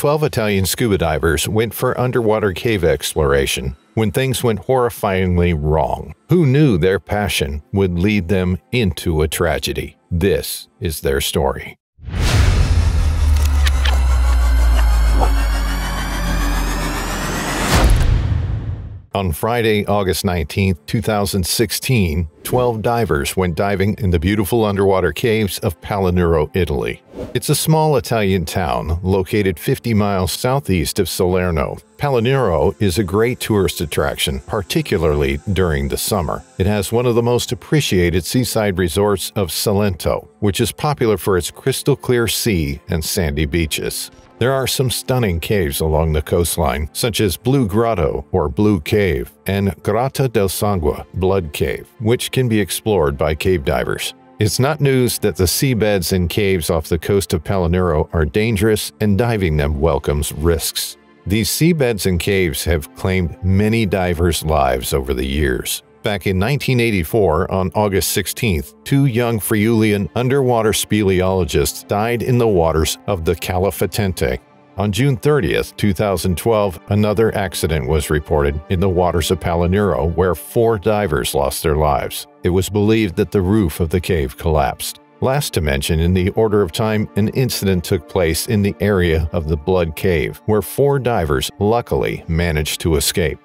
12 Italian scuba divers went for underwater cave exploration when things went horrifyingly wrong. Who knew their passion would lead them into a tragedy? This is their story. On Friday, August 19, 2016, 12 divers went diving in the beautiful underwater caves of Palinuro, Italy. It's a small Italian town located 50 miles southeast of Salerno. Palinuro is a great tourist attraction, particularly during the summer. It has one of the most appreciated seaside resorts of Cilento, which is popular for its crystal clear sea and sandy beaches. There are some stunning caves along the coastline, such as Blue Grotto or Blue Cave and Grotta del Sangue, Blood Cave, which can be explored by cave divers. It's not news that the seabeds and caves off the coast of Palinuro are dangerous and diving them welcomes risks. These seabeds and caves have claimed many divers' lives over the years. Back in 1984, on August 16th, two young Friulian underwater speleologists died in the waters of the Cala Fetente. On June 30th, 2012, another accident was reported in the waters of Palinuro where four divers lost their lives. It was believed that the roof of the cave collapsed. Last to mention in the order of time, an incident took place in the area of the Blood Cave, where four divers luckily managed to escape.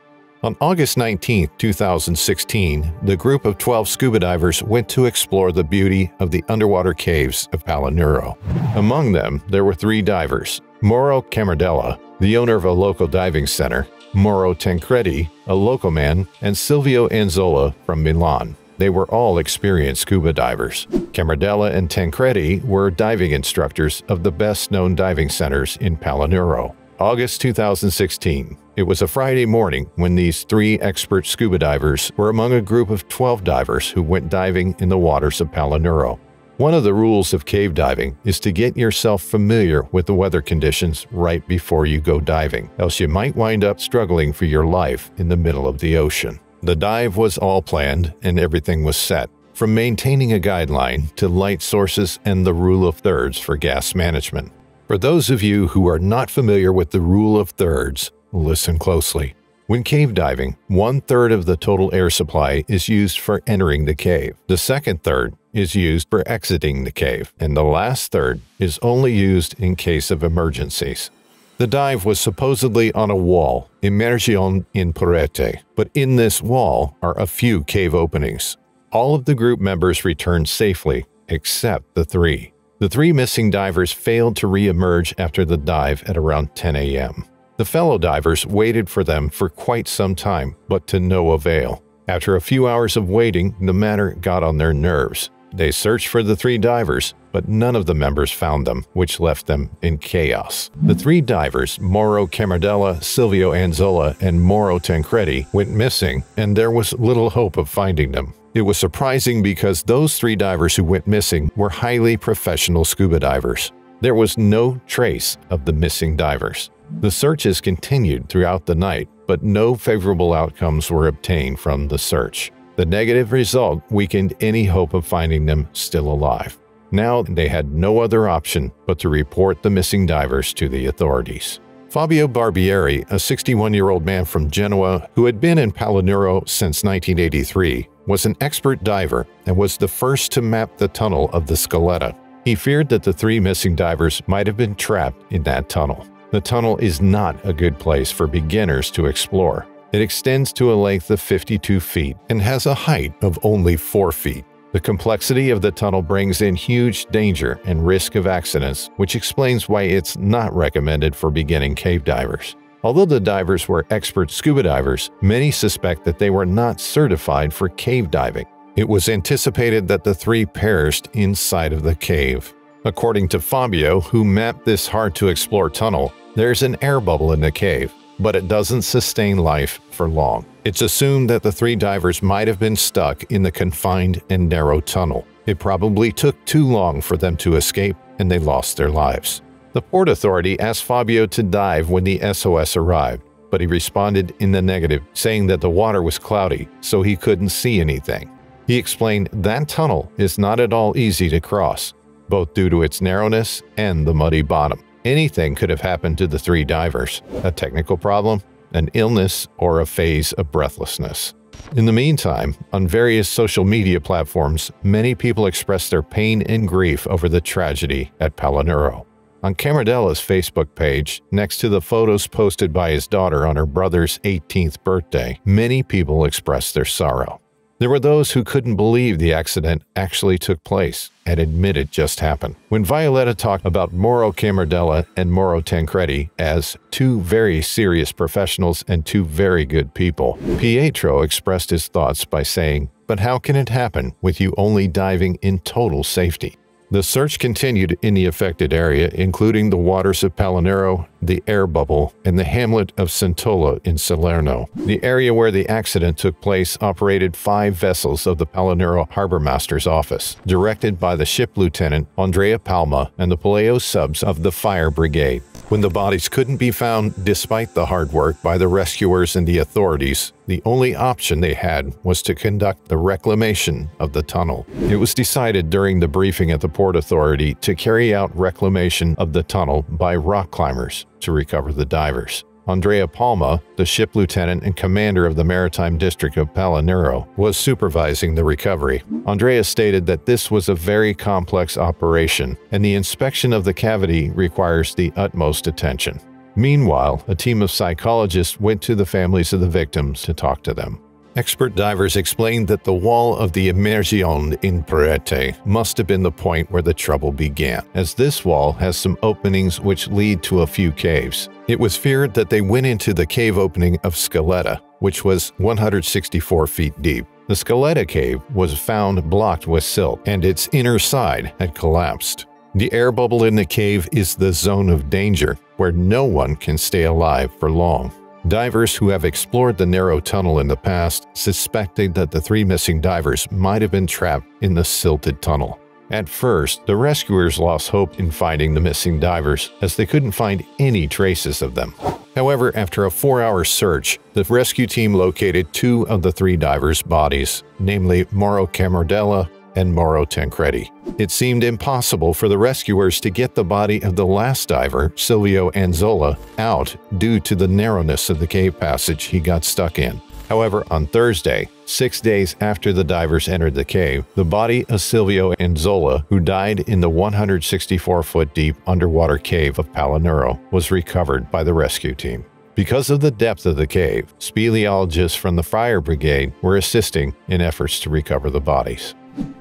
On August 19, 2016, the group of 12 scuba divers went to explore the beauty of the underwater caves of Palinuro. Among them, there were three divers, Mauro Camardella, the owner of a local diving center, Mauro Tancredi, a local man, and Silvio Anzola from Milan. They were all experienced scuba divers. Camardella and Tancredi were diving instructors of the best-known diving centers in Palinuro. August 2016. It was a Friday morning when these three expert scuba divers were among a group of 12 divers who went diving in the waters of Palinuro. One of the rules of cave diving is to get yourself familiar with the weather conditions right before you go diving, else you might wind up struggling for your life in the middle of the ocean. The dive was all planned and everything was set, from maintaining a guideline to light sources and the rule of thirds for gas management. For those of you who are not familiar with the rule of thirds, Listen closely. When cave diving, one third of the total air supply is used for entering the cave. The second third is used for exiting the cave, and the last third is only used in case of emergencies. The dive was supposedly on a wall, immersion in parete, but in this wall are a few cave openings. All of the group members returned safely, except the three. The three missing divers failed to re-emerge after the dive at around 10 a.m. The fellow divers waited for them for quite some time, but to no avail. After a few hours of waiting, the matter got on their nerves. They searched for the three divers, but none of the members found them, which left them in chaos. The three divers, Mauro Camardella, Silvio Anzola, and Mauro Tancredi, went missing, and there was little hope of finding them. It was surprising because those three divers who went missing were highly professional scuba divers. There was no trace of the missing divers. The searches continued throughout the night, but no favorable outcomes were obtained from the search. The negative result weakened any hope of finding them still alive. Now they had no other option but to report the missing divers to the authorities. Fabio Barbieri, a 61-year-old man from Genoa who had been in Palinuro since 1983, was an expert diver and was the first to map the tunnel of the Scaletta. He feared that the three missing divers might have been trapped in that tunnel. The tunnel is not a good place for beginners to explore. It extends to a length of 52 feet and has a height of only 4 feet. The complexity of the tunnel brings in huge danger and risk of accidents, which explains why it's not recommended for beginning cave divers. Although the divers were expert scuba divers, many suspect that they were not certified for cave diving. It was anticipated that the three perished inside of the cave. According to Fabio, who mapped this hard-to-explore tunnel, there's an air bubble in the cave, but it doesn't sustain life for long. It's assumed that the three divers might have been stuck in the confined and narrow tunnel. It probably took too long for them to escape and they lost their lives. The Port Authority asked Fabio to dive when the SOS arrived, but he responded in the negative, saying that the water was cloudy, so he couldn't see anything. He explained that tunnel is not at all easy to cross, both due to its narrowness and the muddy bottom. Anything could have happened to the three divers a technical problem, an illness, or a phase of breathlessness. In the meantime, on various social media platforms, many people expressed their pain and grief over the tragedy at Palinuro. On Camardella's Facebook page, next to the photos posted by his daughter on her brother's 18th birthday, many people expressed their sorrow. There were those who couldn't believe the accident actually took place and admit it just happened. When Violetta talked about Mauro Camardella and Mauro Tancredi as two very serious professionals and two very good people, Pietro expressed his thoughts by saying, But how can it happen with you only diving in total safety? The search continued in the affected area, including the waters of Palinuro, the air bubble, and the hamlet of Centola in Salerno. The area where the accident took place operated five vessels of the Palinuro Harbor Master's office, directed by the ship lieutenant Andrea Palma and the Palaio subs of the fire brigade. When the bodies couldn't be found despite the hard work by the rescuers and the authorities, the only option they had was to conduct the reclamation of the tunnel. It was decided during the briefing at the Port Authority to carry out reclamation of the tunnel by rock climbers to recover the divers. Andrea Palma, the ship lieutenant and commander of the Maritime District of Palinuro, was supervising the recovery. Andrea stated that this was a very complex operation, and the inspection of the cavity requires the utmost attention. Meanwhile, a team of psychologists went to the families of the victims to talk to them. Expert divers explained that the wall of the Immersion in Parete must have been the point where the trouble began, as this wall has some openings which lead to a few caves. It was feared that they went into the cave opening of Scaletta, which was 164 feet deep. The Scaletta cave was found blocked with silt, and its inner side had collapsed. The air bubble in the cave is the zone of danger, where no one can stay alive for long. Divers who have explored the narrow tunnel in the past suspected that the three missing divers might have been trapped in the silted tunnel. At first, the rescuers lost hope in finding the missing divers as they couldn't find any traces of them. However, after a four-hour search, the rescue team located two of the three divers' bodies, namely Mauro Camardella and Mauro Tancredi. It seemed impossible for the rescuers to get the body of the last diver, Silvio Anzola, out due to the narrowness of the cave passage he got stuck in. However, on Thursday, six days after the divers entered the cave, the body of Silvio Anzola, who died in the 164-foot deep underwater cave of Palinuro, was recovered by the rescue team. Because of the depth of the cave, speleologists from the fire brigade were assisting in efforts to recover the bodies.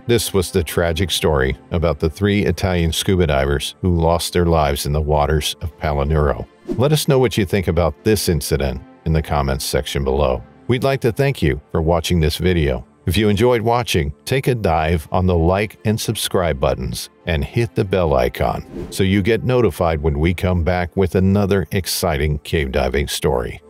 This was the tragic story about the three Italian scuba divers who lost their lives in the waters of Palinuro. Let us know what you think about this incident in the comments section below. We'd like to thank you for watching this video. If you enjoyed watching, take a dive on the like and subscribe buttons and hit the bell icon so you get notified when we come back with another exciting cave diving story.